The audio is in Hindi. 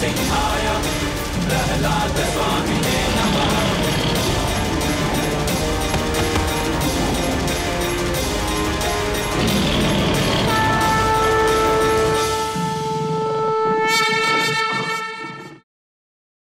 छाया प्रहलाद